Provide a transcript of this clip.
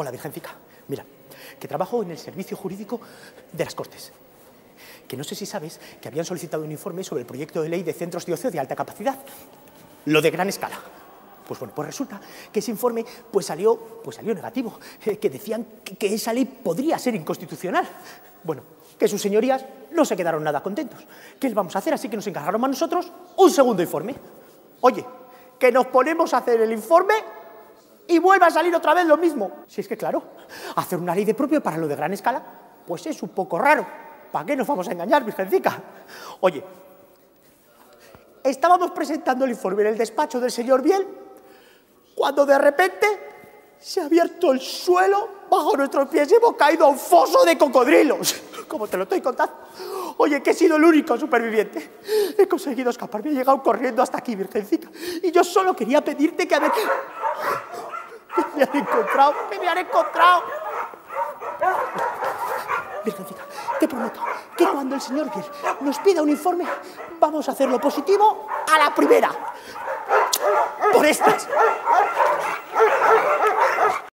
Hola, Virgencica. Mira, que trabajo en el servicio jurídico de las Cortes. Que no sé si sabes que habían solicitado un informe sobre el proyecto de ley de centros de ocio de alta capacidad. Lo de gran escala. Pues bueno, pues resulta que ese informe pues salió, pues salió negativo, eh, que decían que esa ley podría ser inconstitucional. Bueno, que sus señorías no se quedaron nada contentos. ¿Qué les vamos a hacer? Así que nos encargaron a nosotros un segundo informe. Oye, que nos ponemos a hacer el informe y vuelve a salir otra vez lo mismo. Si es que, claro, hacer una ley de propio para lo de gran escala, pues es un poco raro. ¿Para qué nos vamos a engañar, virgencica? Oye, estábamos presentando el informe en el despacho del señor Biel cuando de repente se ha abierto el suelo bajo nuestros pies y hemos caído a un foso de cocodrilos. Como te lo estoy contando. Oye, que he sido el único superviviente. He conseguido escaparme, he llegado corriendo hasta aquí, virgencita. Y yo solo quería pedirte que a ver... Me han encontrado, me han encontrado. Virgencita, te prometo que cuando el señor nos pida un informe, vamos a hacerlo positivo a la primera. Por estas.